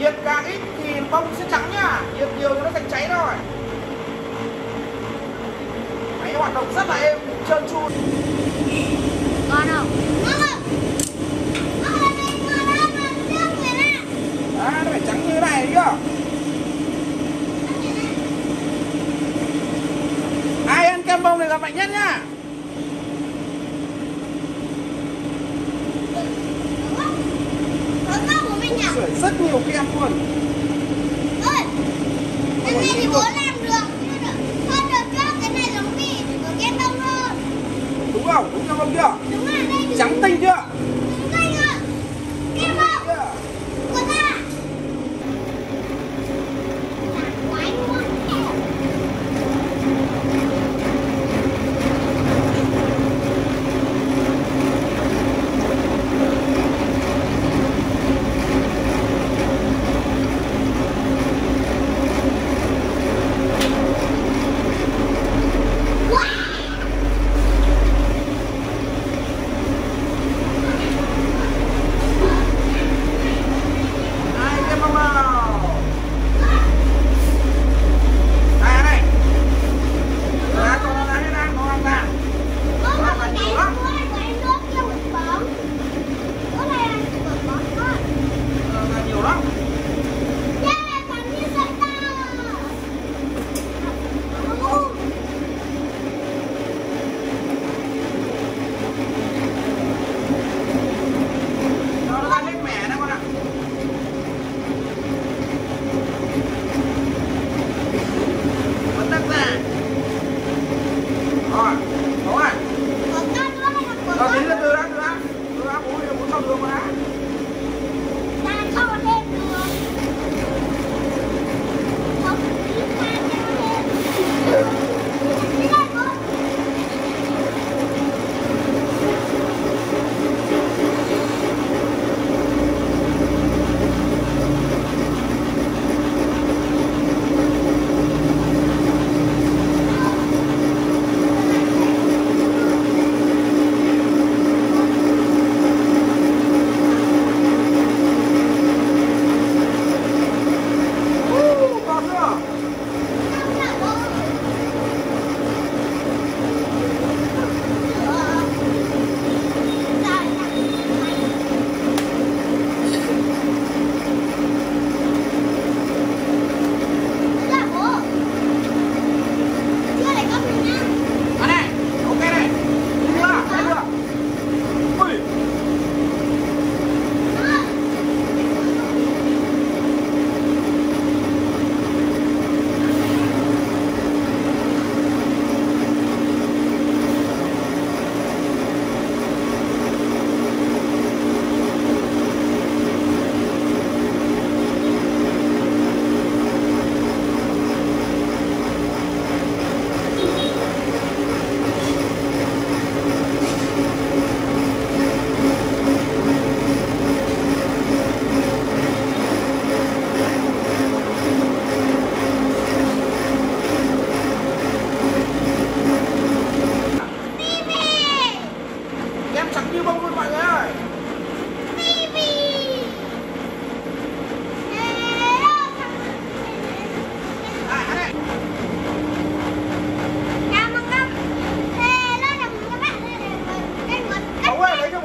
nhiệt càng ít thì bông sẽ trắng nhá nhiệt nhiều thì nó thành cháy rồi máy hoạt động rất là êm, trơn tru. Ngon không? Sửa rất nhiều kem luôn. Cái này thì bố làm được Hơn được cho cái này giống Chỉ có kem bông hơn đúng không? Đúng kem bông chưa Đúng rồi đây trắng tinh chưa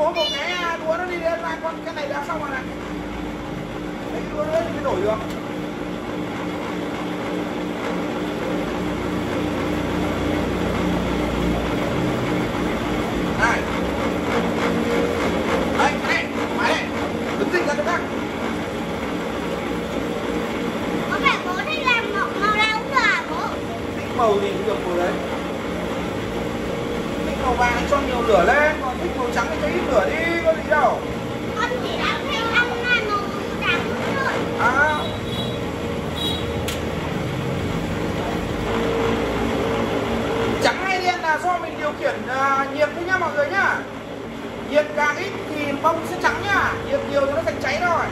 Bố một cái à, đũa nó đi lên ra con cái này đã xong rồi này. Lấy cái đũa nữa thì mới nổi được. Này. Này máy này đứng dịch ra cho bác. Thích màu gì cũng được màu đấy màu vàng cho nhiều lửa lên. Còn thích màu trắng thì cho ít lửa đi có gì đâu. À. Trắng hay đen là do mình điều khiển à, nhiệt thôi nhá mọi người nhá. Nhiệt càng ít thì bông sẽ trắng nhá nhiệt nhiều thì nó thành cháy thôi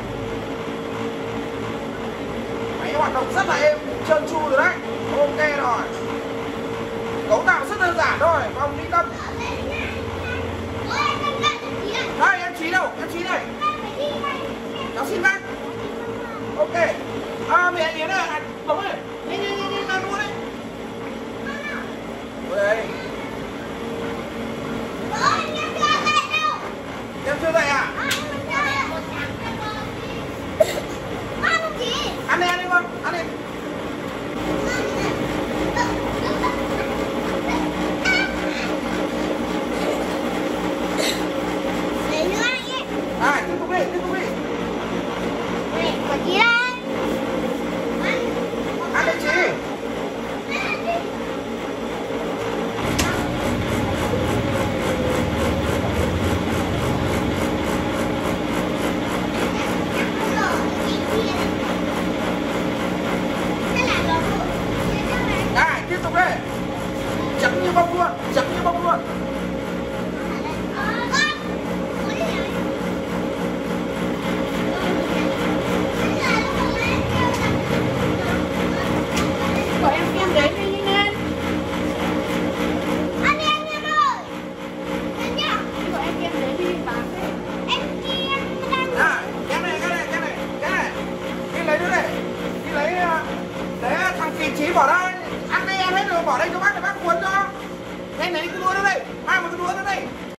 máy hoạt động rất là êm trơn tru rồi đấy. Ok rồi. Cấu tạo rất đơn giản thôi vòng đi tâm Chí đâu? Em Chí đây. Cháu xin bác. Ok. À mẹ yến ơi à, ơi.